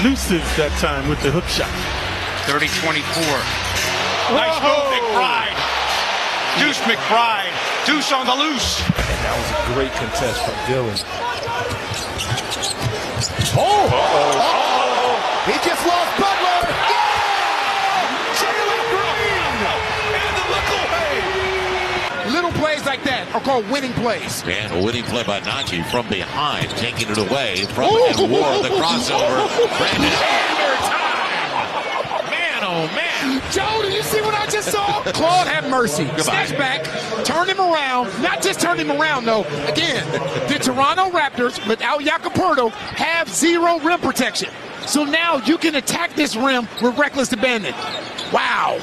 elusive that time with the hook shot. 30-24. Nice move, McBride. Deuce McBride. Deuce on the loose. And that was a great contest from Dillon. Oh! Uh-oh. He just lost Butler. Yeah! Jalen Green! And the look away. Little plays like that are called winning plays. And a winning play by Najee from behind, taking it away from and War the crossover. Brandon Hammer time! Man, oh man! Joe, did you see what I just saw? Claude, have mercy. Snatch back, turn him around. Not just turn him around, though. Again, the Toronto Raptors, without Jakob have zero rim protection. So now you can attack this rim with reckless abandon. Wow.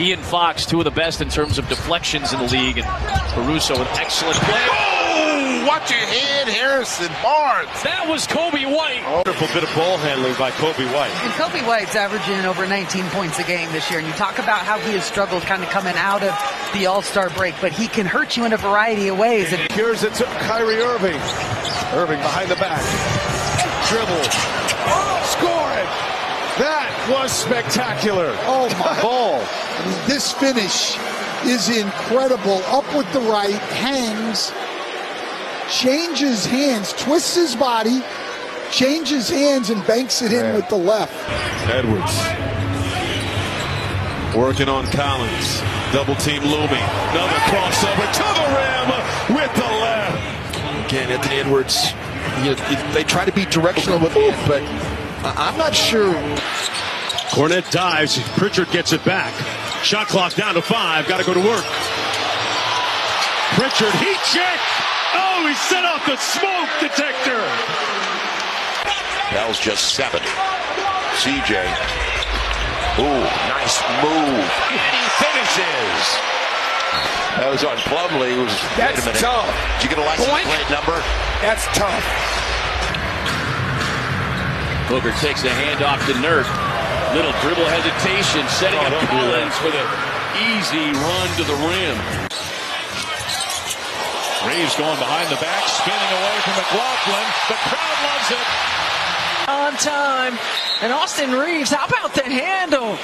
He and Fox, two of the best in terms of deflections in the league, and Caruso an excellent play. Oh, watch your head, Harrison Barnes. That was Coby White. Wonderful bit of ball handling by Coby White. And Coby White's averaging over 19 points a game this year, and you talk about how he has struggled kind of coming out of the All-Star break, but he can hurt you in a variety of ways. And Here's it to Kyrie Irving. Irving behind the back. Dribble. Score it. That was spectacular. Oh my ball. I mean, this finish is incredible. Up with the right, hangs, changes hands, twists his body, changes hands, and banks it in with the left. Edwards. Working on Collins. Double team looming. Another crossover to the rim with the left. Again, Anthony Edwards. You know, they try to be directional with it, but I'm not sure. Kornet dives. Pritchard gets it back. Shot clock down to five. Got to go to work. Pritchard, heat check. Oh, he set off the smoke detector. Bell's just seven. CJ. Ooh, nice move. And he finishes. That was on Plumlee. Was, That's wait a minute. tough. Did you get a license Boink. plate number? That's tough. Booker takes a handoff to Nurk. Little dribble hesitation, setting Oh, up Collins for the easy run to the rim. Reaves going behind the back, spinning away from McLaughlin. The crowd loves it. on time. And Austin Reaves, how about the handle?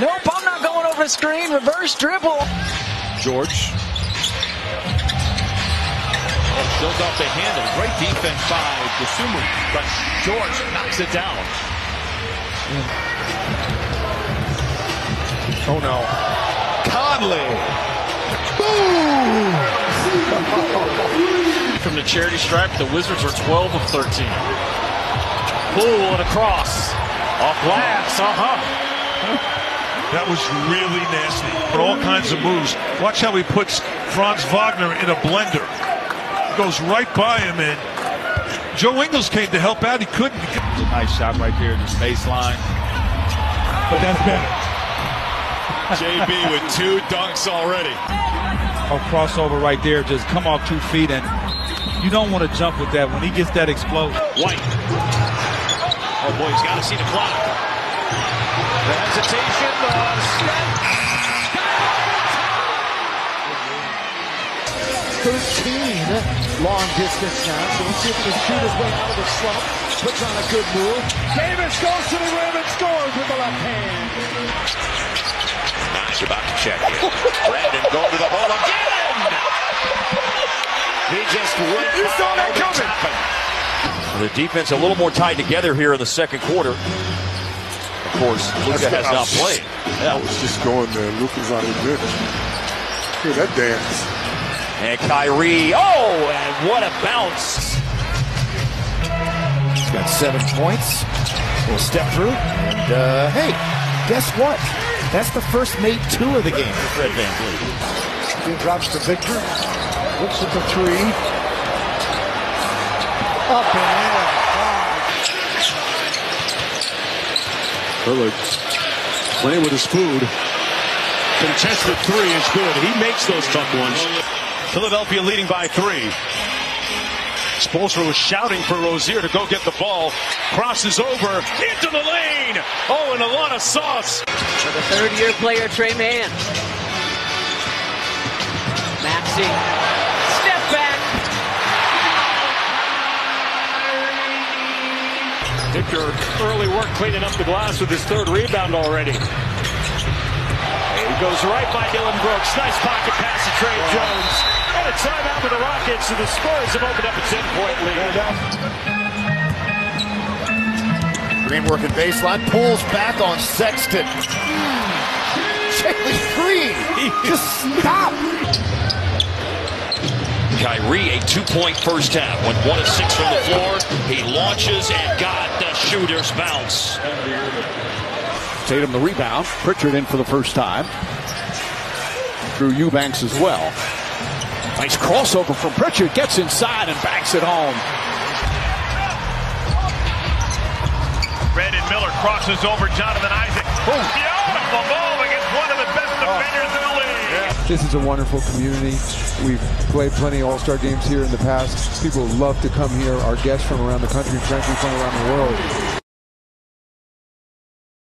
Nope, I'm not going over the screen. Reverse dribble. George. Shows off the handle. Great defense by Dosunmu, but George knocks it down. Oh no. Conley. Boom! From the charity stripe, the Wizards are 12 of 13. Poole and across. Off glass, uh-huh. That was really nasty. But all kinds of moves. Watch how he puts Franz Wagner in a blender. Goes right by him, and Joe Ingles came to help out. He couldn't. a nice shot right there just the baseline. But that's better. JB with two dunks already. A crossover right there, just come off two feet, and you don't want to jump with that. When he gets that explosion, White. Oh boy, he's got to see the clock. The hesitation, the step. 13 long distance now. So let's see if he can shoot his way out of the slump. Puts on a good move. Davis goes to the rim and scores with the left hand. Nice about to check in. Brandon going to the hole again. He just went You saw that by coming. Chapman. The defense a little more tied together here in the second quarter. Of course, Luka has not played. I was just going there. Luka's on the bench. Look at that dance. And Kyrie, oh, and what a bounce. He's got seven points. We'll step through. And uh, hey, guess what? That's the first made two of the game for Fred VanVleet. He drops to Victor. Looks at the three. Up and in. Lillard playing with his food. Contested three is good. He makes those tough ones. Philadelphia leading by three. Spoelstra was shouting for Rozier to go get the ball. Crosses over into the lane. Oh, and a lot of sauce. For the third year player, Tre Mann. Maxey. Step back. Victor, early work cleaning up the glass with his third rebound already. He goes right by Dillon Brooks. Nice pocket pass to Tre Jones. And a timeout for the Rockets, and the Spurs have opened up a 10-point lead. Green working baseline, pulls back on Sexton. Jalen Green, just stop. Kyrie, a two-point first half. Went one of six from the floor. He launches and got the shooter's bounce. Tatum the rebound. Pritchard in for the first time. Drew Eubanks as well. Nice crossover from Pritchard. Gets inside and banks it home. Brandon Miller crosses over Jonathan Isaac. Beautiful move against one of the best defenders in the league. This is a wonderful community. We've played plenty of All-Star games here in the past. People love to come here. Our guests from around the country, frankly from around the world.